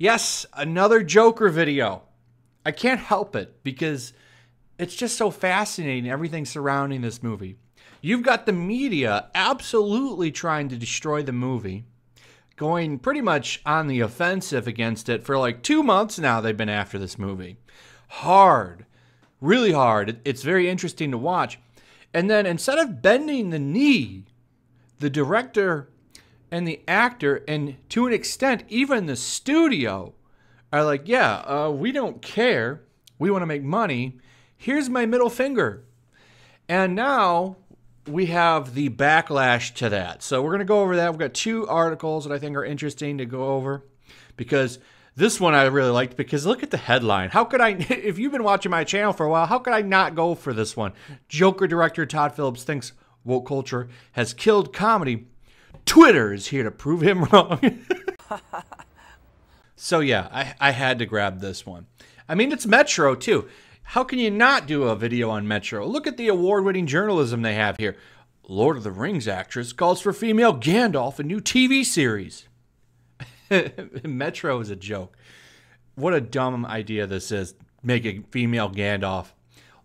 Yes, another Joker video. I can't help it because it's just so fascinating, everything surrounding this movie. You've got the media absolutely trying to destroy the movie, going pretty much on the offensive against it for like two months now. They've been after this movie. Hard, really hard. It's very interesting to watch. And then instead of bending the knee, the director and the actor, and to an extent, even the studio, are like, yeah, uh, we don't care. We want to make money. Here's my middle finger. And now we have the backlash to that. So we're going to go over that. We've got two articles that I think are interesting to go over because this one I really liked because look at the headline. How could I, if you've been watching my channel for a while, how could I not go for this one? Joker director Todd Phillips thinks woke culture has killed comedy. Twitter is here to prove him wrong. so yeah, I, I had to grab this one. I mean, it's Metro too. How can you not do a video on Metro? Look at the award winning journalism they have here. Lord of the Rings actress calls for female Gandalf in new TV series. Metro is a joke. What a dumb idea this is, making female Gandalf.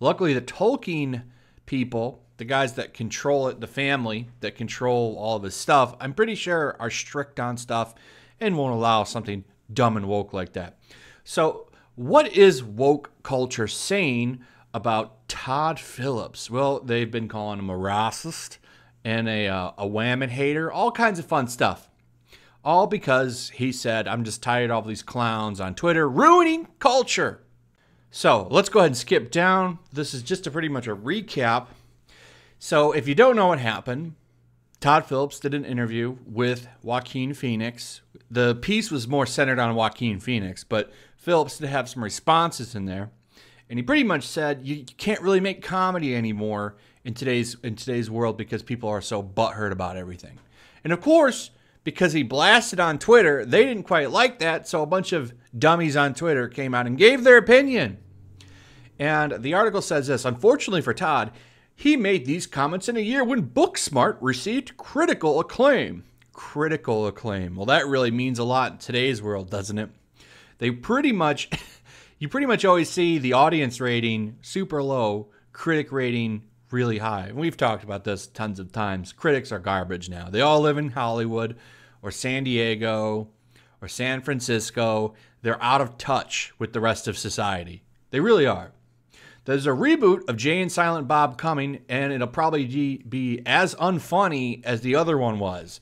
Luckily, the Tolkien people, the guys that control it, the family that control all of his stuff, I'm pretty sure are strict on stuff and won't allow something dumb and woke like that. So, what is woke culture saying about Todd Phillips? Well, they've been calling him a racist and a, uh, a whammon hater, all kinds of fun stuff. All because he said, I'm just tired of all these clowns on Twitter ruining culture. So let's go ahead and skip down. This is just a pretty much a recap. So if you don't know what happened, Todd Phillips did an interview with Joaquin Phoenix. The piece was more centered on Joaquin Phoenix, but Phillips did have some responses in there. And he pretty much said you can't really make comedy anymore in today's in today's world because people are so butthurt about everything. And of course, because he blasted on Twitter, they didn't quite like that, so a bunch of dummies on Twitter came out and gave their opinion. And the article says this Unfortunately for Todd, he made these comments in a year when Booksmart received critical acclaim. Critical acclaim. Well, that really means a lot in today's world, doesn't it? They pretty much, you pretty much always see the audience rating super low, critic rating really high. And we've talked about this tons of times. Critics are garbage now. They all live in Hollywood or San Diego or San Francisco. They're out of touch with the rest of society. They really are. There's a reboot of Jay and Silent Bob coming, and it'll probably be as unfunny as the other one was.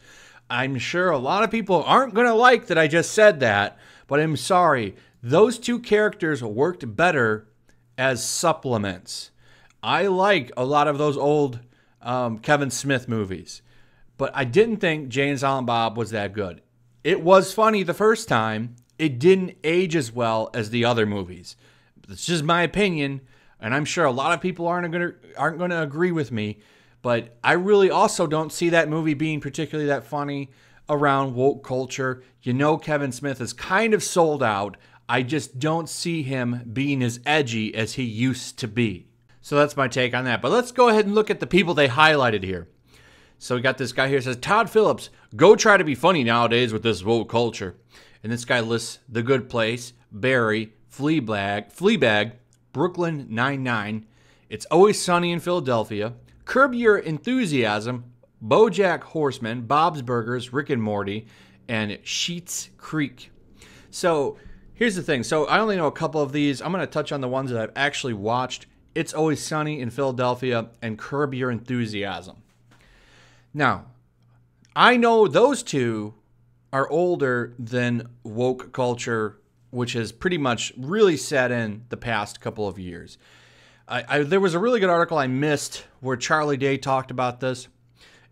I'm sure a lot of people aren't going to like that I just said that, but I'm sorry. Those two characters worked better as supplements. I like a lot of those old um, Kevin Smith movies, but I didn't think Jay and Silent Bob was that good. It was funny the first time. It didn't age as well as the other movies. It's just my opinion and I'm sure a lot of people aren't going to aren't going to agree with me, but I really also don't see that movie being particularly that funny around woke culture. You know Kevin Smith is kind of sold out. I just don't see him being as edgy as he used to be. So that's my take on that. But let's go ahead and look at the people they highlighted here. So we got this guy here says Todd Phillips, go try to be funny nowadays with this woke culture. And this guy lists The Good Place, Barry, Fleabag, Fleabag, Brooklyn Nine-Nine, It's Always Sunny in Philadelphia, Curb Your Enthusiasm, BoJack Horseman, Bob's Burgers, Rick and Morty, and Schitt's Creek. So here's the thing. So I only know a couple of these. I'm going to touch on the ones that I've actually watched. It's Always Sunny in Philadelphia and Curb Your Enthusiasm. Now, I know those two are older than woke culture which has pretty much really set in the past couple of years. I, I, there was a really good article I missed where Charlie Day talked about this,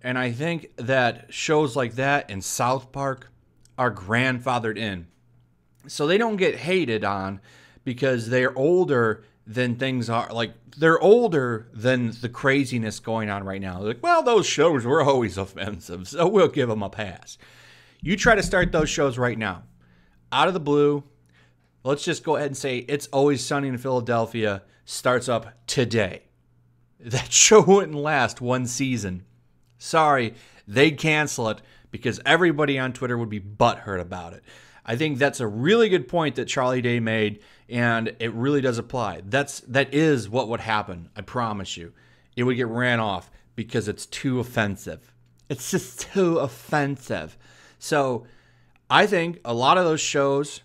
and I think that shows like that in South Park are grandfathered in. So they don't get hated on because they're older than things are. Like, they're older than the craziness going on right now. They're like, well, those shows were always offensive, so we'll give them a pass. You try to start those shows right now. Out of the blue, let's just go ahead and say It's Always Sunny in Philadelphia starts up today. That show wouldn't last one season. Sorry, they'd cancel it because everybody on Twitter would be butthurt about it. I think that's a really good point that Charlie Day made, and it really does apply. That's that is what would happen. I promise you, it would get ran off because it's too offensive. It's just too offensive. So, I think a lot of those shows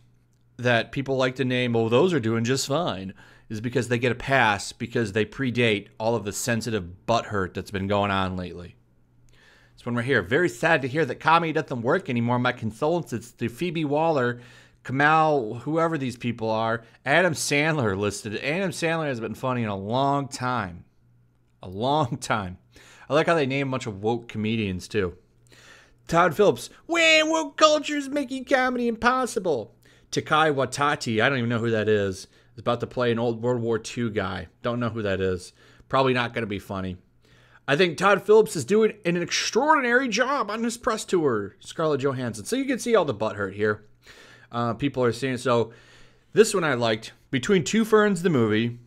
that people like to name, oh, those are doing just fine, is because they get a pass because they predate all of the sensitive butt hurt that's been going on lately. This one right here. Very sad to hear that comedy doesn't work anymore. My condolences to Phoebe Waller, Kamal, whoever these people are. Adam Sandler listed. Adam Sandler has been funny in a long time. A long time. I like how they name a bunch of woke comedians too. Todd Phillips, when woke culture is making comedy impossible. Taika Waititi, I don't even know who that is, is about to play an old World War II guy. Don't know who that is. Probably not going to be funny. I think Todd Phillips is doing an extraordinary job on his press tour, Scarlett Johansson. So you can see all the butt hurt here. Uh, people are seeing So this one I liked. Between Two Ferns, the movie.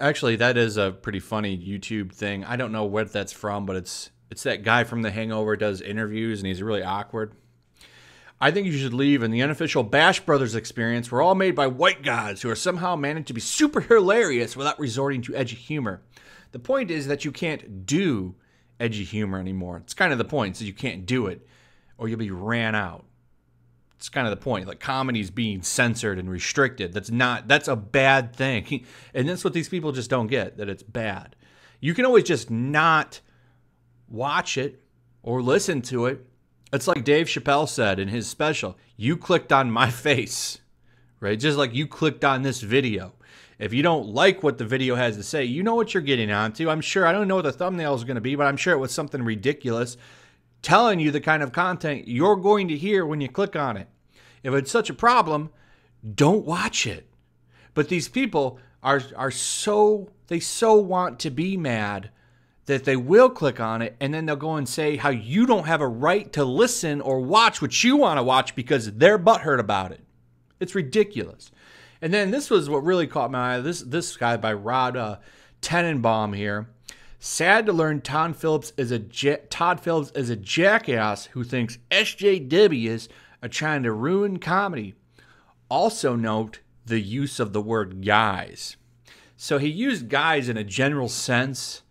Actually, that is a pretty funny YouTube thing. I don't know what that's from, but it's it's that guy from The Hangover does interviews and he's really awkward. I think you should leave and the unofficial Bash Brothers experience were all made by white guys who are somehow managed to be super hilarious without resorting to edgy humor. The point is that you can't do edgy humor anymore. It's kind of the point, so you can't do it or you'll be ran out. It's kind of the point. Like comedy's being censored and restricted. That's not that's a bad thing. And that's what these people just don't get, that it's bad. You can always just not watch it or listen to it. It's like Dave Chappelle said in his special, you clicked on my face, right? Just like you clicked on this video. If you don't like what the video has to say, you know what you're getting onto. I'm sure, I don't know what the thumbnail is going to be, but I'm sure it was something ridiculous telling you the kind of content you're going to hear when you click on it. If it's such a problem, don't watch it. But these people are are so they so want to be mad that they will click on it and then they'll go and say how you don't have a right to listen or watch what you want to watch because they're butthurt about it. It's ridiculous. And then this was what really caught my eye. This this guy by Rod uh, Tenenbaum here. Sad to learn Todd Phillips is a Todd Phillips is a jackass who thinks SJWs are trying to ruin comedy. Also note the use of the word guys. So he used guys in a general sense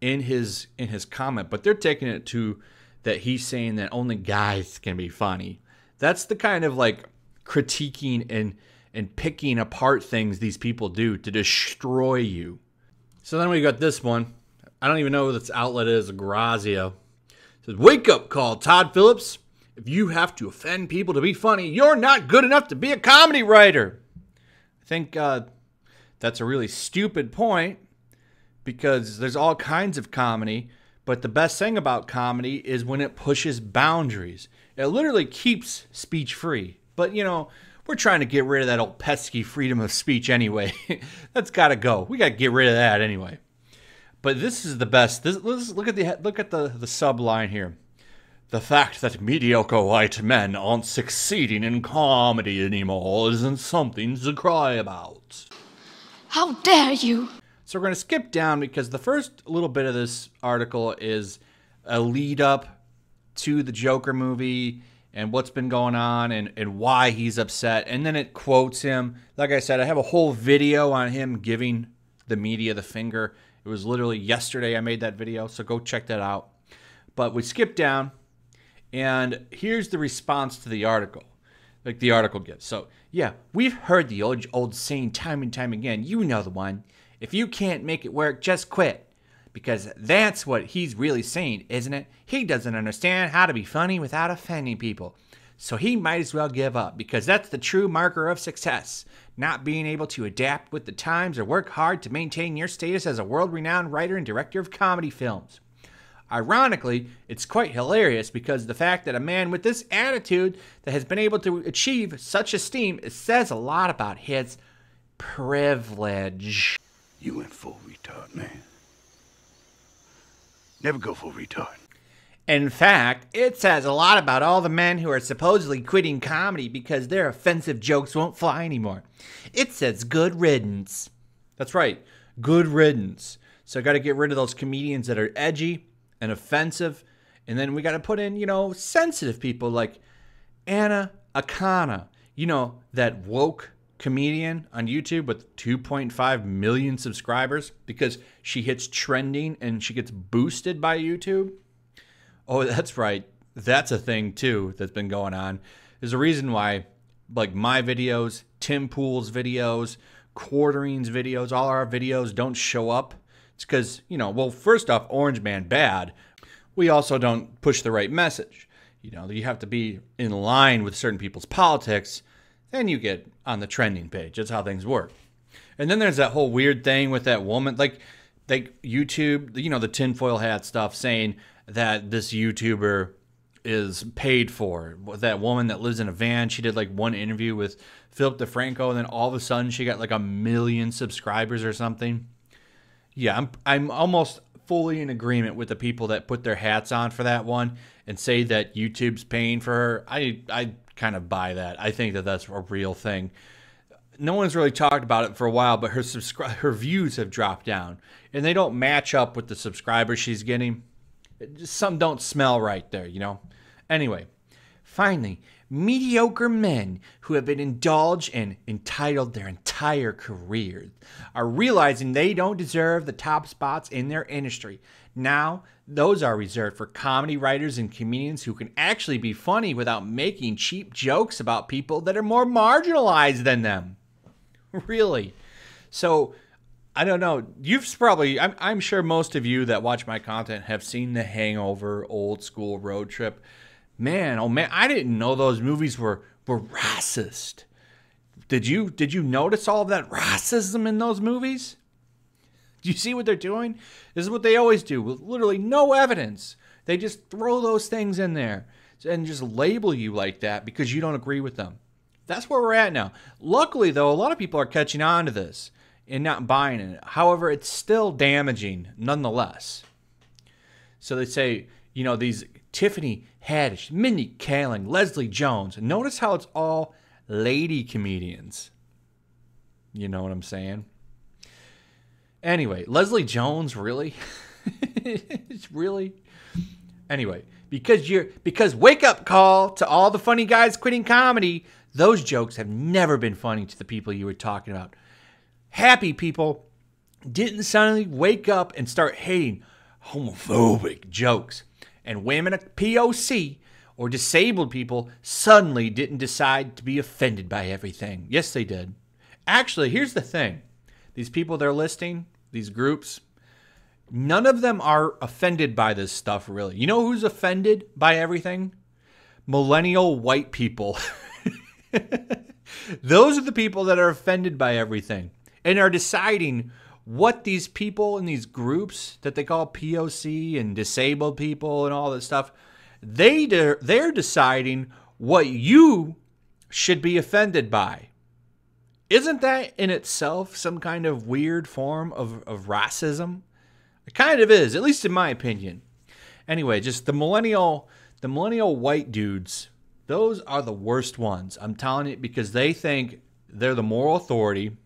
in his in his comment, but they're taking it to that he's saying that only guys can be funny. That's the kind of like critiquing and and picking apart things these people do to destroy you. So then we got this one. I don't even know what this outlet is, Grazia. It says, Wake up call, Todd Phillips. If you have to offend people to be funny, you're not good enough to be a comedy writer. I think uh, that's a really stupid point because there's all kinds of comedy, but the best thing about comedy is when it pushes boundaries. It literally keeps speech free. But, you know, we're trying to get rid of that old pesky freedom of speech anyway. That's got to go. We got to get rid of that anyway. But this is the best. This, look at the look at the the sub line here. The fact that mediocre white men aren't succeeding in comedy anymore isn't something to cry about. How dare you! So we're going to skip down because the first little bit of this article is a lead up to the Joker movie and what's been going on and, and why he's upset. And then it quotes him. Like I said, I have a whole video on him giving the media the finger. It was literally yesterday I made that video, so go check that out. But we skip down, and here's the response to the article. Like the article gives. So, yeah, we've heard the old, old saying time and time again. You know the one. If you can't make it work, just quit because that's what he's really saying, isn't it? He doesn't understand how to be funny without offending people. So he might as well give up because that's the true marker of success. Not being able to adapt with the times or work hard to maintain your status as a world renowned writer and director of comedy films. Ironically, it's quite hilarious because the fact that a man with this attitude that has been able to achieve such esteem says a lot about his privilege. You went full retard, man. Never go full retard. In fact, it says a lot about all the men who are supposedly quitting comedy because their offensive jokes won't fly anymore. It says good riddance. That's right, good riddance. So I got to get rid of those comedians that are edgy and offensive. And then we got to put in, you know, sensitive people like Anna Akana, You know, that woke comedian on YouTube with 2.5 million subscribers because she hits trending and she gets boosted by YouTube? Oh, that's right. That's a thing too that's been going on. There's a reason why, like my videos, Tim Pool's videos, Quartering's videos, all our videos don't show up. It's because, you know, well, first off, Orange Man bad. We also don't push the right message. You know, you have to be in line with certain people's politics, then you get on the trending page. That's how things work. And then there's that whole weird thing with that woman, like, like YouTube, you know, the tinfoil hat stuff saying that this YouTuber is paid for. That woman that lives in a van, she did like one interview with Philip DeFranco, and then all of a sudden she got like a million subscribers or something. Yeah, I'm I'm almost fully in agreement with the people that put their hats on for that one and say that YouTube's paying for her. I I kind of buy that. I think that that's a real thing. No one's really talked about it for a while, but her subscri- her views have dropped down, and they don't match up with the subscribers she's getting. Some don't smell right there, you know. Anyway, finally, mediocre men who have been indulged and entitled their entire careers are realizing they don't deserve the top spots in their industry. Now, those are reserved for comedy writers and comedians who can actually be funny without making cheap jokes about people that are more marginalized than them. Really. So, I don't know. You've probably, I'm, I'm sure most of you that watch my content have seen The Hangover, Old School Road Trip man, oh man, I didn't know those movies were were racist. Did you did you notice all of that racism in those movies? Do you see what they're doing? This is what they always do with literally no evidence. They just throw those things in there and just label you like that because you don't agree with them. That's where we're at now. Luckily, though, a lot of people are catching on to this and not buying it. However, it's still damaging nonetheless. So they say, you know, these Tiffany Haddish, Mindy Kaling, Leslie Jones. Notice how it's all lady comedians. You know what I'm saying? Anyway, Leslie Jones, really? really? Anyway, because you're because wake up call to all the funny guys quitting comedy. Those jokes have never been funny to the people you were talking about. Happy people didn't suddenly wake up and start hating homophobic jokes and women POC or disabled people suddenly didn't decide to be offended by everything. Yes, they did. Actually, here's the thing these people they're listing, these groups, none of them are offended by this stuff, really. You know who's offended by everything? Millennial white people. Those are the people that are offended by everything and are deciding what these people in these groups that they call POC and disabled people and all this stuff, they de- they're deciding what you should be offended by. Isn't that in itself some kind of weird form of, of racism? It kind of is, at least in my opinion. Anyway, just the millennial the millennial white dudes, those are the worst ones. I'm telling you because they think they're the moral authority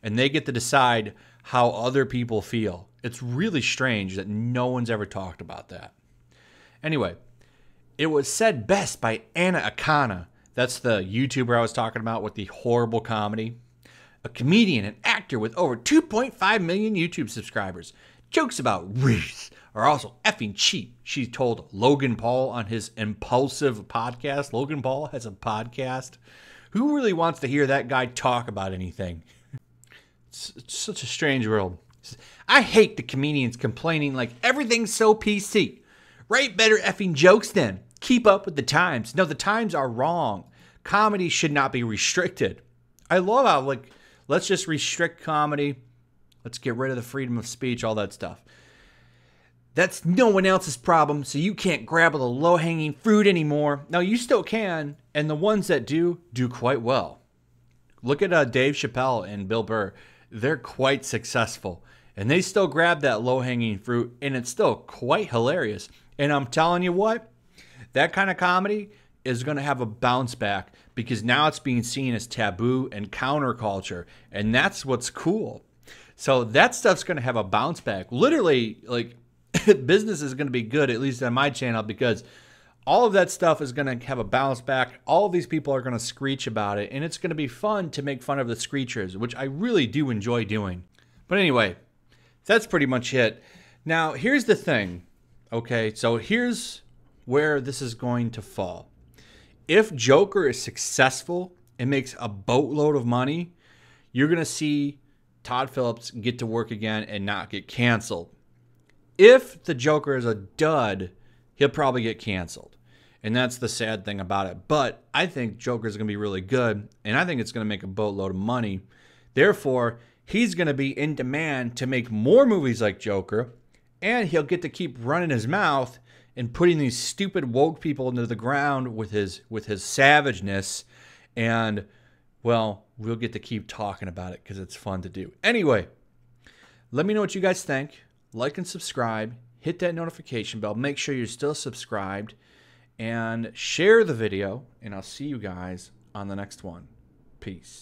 and they get to decide how other people feel. It's really strange that no one's ever talked about that. Anyway, it was said best by Anna Akana. That's the YouTuber I was talking about with the horrible comedy. A comedian and actor with over 2.5 million YouTube subscribers. Jokes about race are also effing cheap, she told Logan Paul on his Impaulsive podcast. Logan Paul has a podcast. Who really wants to hear that guy talk about anything? It's, it's such a strange world. I hate the comedians complaining like everything's so PC. Write better effing jokes then. Keep up with the times. No, the times are wrong. Comedy should not be restricted. I love how, like, let's just restrict comedy. Let's get rid of the freedom of speech, all that stuff. That's no one else's problem, so you can't grab the low hanging fruit anymore. Now, you still can, and the ones that do, do quite well. Look at uh, Dave Chappelle and Bill Burr they're quite successful. And they still grab that low hanging fruit, and it's still quite hilarious. And I'm telling you what, that kind of comedy is going to have a bounce back because now it's being seen as taboo and counterculture. And that's what's cool. So that stuff's going to have a bounce back. Literally, like, business is going to be good, at least on my channel, because all of that stuff is going to have a bounce back. All of these people are going to screech about it, and it's going to be fun to make fun of the screechers, which I really do enjoy doing. But anyway, that's pretty much it. Now, here's the thing. Okay, so here's where this is going to fall. If Joker is successful and makes a boatload of money, you're going to see Todd Phillips get to work again and not get canceled. If the Joker is a dud, he'll probably get canceled. And that's the sad thing about it. But I think Joker is going to be really good, and I think it's going to make a boatload of money. Therefore, he's going to be in demand to make more movies like Joker, and he'll get to keep running his mouth and putting these stupid woke people into the ground with his with his savageness and well, we'll get to keep talking about it because it's fun to do. Anyway, let me know what you guys think. Like and subscribe. Hit that notification bell. Make sure you're still subscribed and share the video. And I'll see you guys on the next one. Peace.